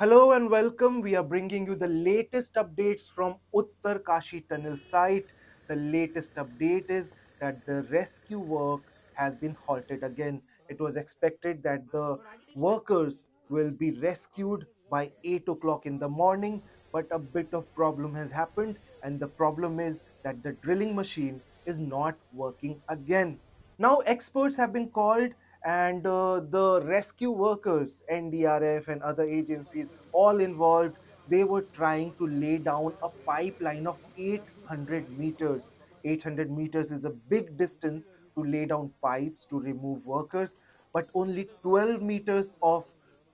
Hello and welcome. We are bringing you the latest updates from Uttarkashi tunnel site. The latest update is that the rescue work has been halted again. It was expected that the workers will be rescued by 8 o'clock in the morning, but a bit of problem has happened, and the problem is that the drilling machine is not working again. Now, experts have been called and uh, the rescue workers, NDRF and other agencies, all involved, they were trying to lay down a pipeline of 800 meters. 800 meters is a big distance to lay down pipes to remove workers, but only 12 meters of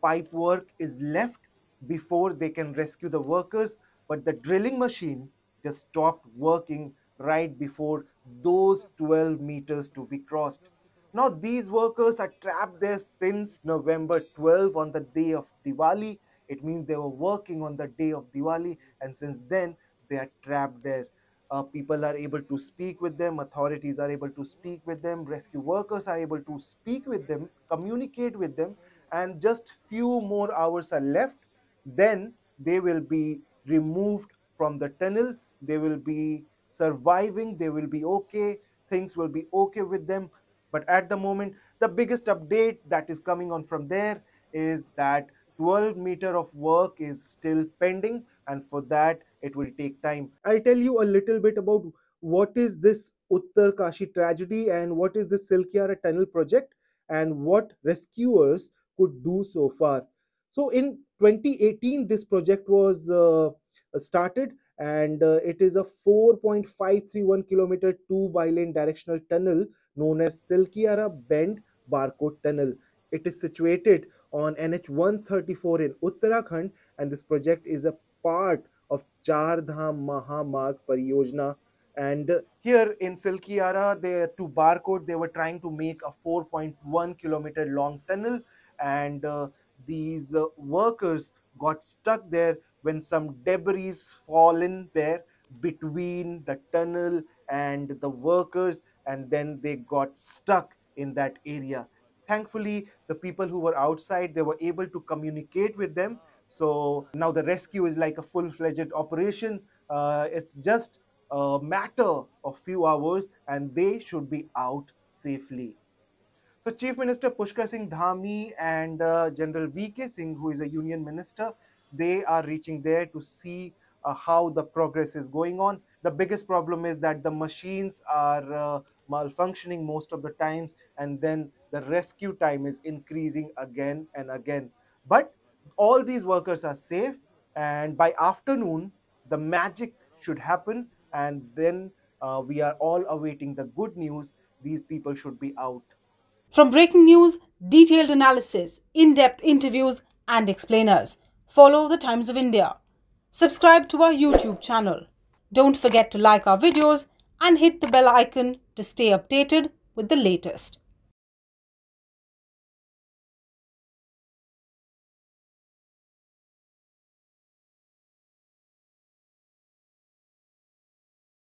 pipe work is left before they can rescue the workers. But the drilling machine just stopped working right before those 12 meters to be crossed now, these workers are trapped there since November 12 on the day of Diwali. It means they were working on the day of Diwali, and since then, they are trapped there. Uh, people are able to speak with them, authorities are able to speak with them, rescue workers are able to speak with them, communicate with them, and just few more hours are left. Then they will be removed from the tunnel. They will be surviving. They will be okay. Things will be okay with them but at the moment, the biggest update that is coming on from there is that 12 meter of work is still pending and for that it will take time. I'll tell you a little bit about what is this Uttarkashi tragedy and what is the Silkyara tunnel project and what rescuers could do so far. So in 2018 this project was uh, started and uh, it is a 4.531 kilometer two by lane directional tunnel known as Silkyara Bend Barkot Tunnel. It is situated on NH 134 in Uttarakhand and this project is a part of Char Dham Mahamarg Pariyojana and here in Silkyara, they to Barkot, they were trying to make a 4.1 kilometer long tunnel and uh, these uh, workers got stuck there when some debris fallen there between the tunnel and the workers and then they got stuck in that area. Thankfully the people who were outside they were able to communicate with them. So now the rescue is like a full-fledged operation. Uh, it's just a matter of few hours and they should be out safely so chief minister pushkar singh dhami and uh, general vk singh who is a union minister they are reaching there to see uh, how the progress is going on. The biggest problem is that the machines are uh, malfunctioning most of the times and then the rescue time is increasing again and again. But all these workers are safe and by afternoon the magic should happen and then uh, we are all awaiting the good news. These people should be out. From breaking news, detailed analysis, in-depth interviews and explainers follow the Times of India. Subscribe to our YouTube channel. Don't forget to like our videos and hit the bell icon to stay updated with the latest.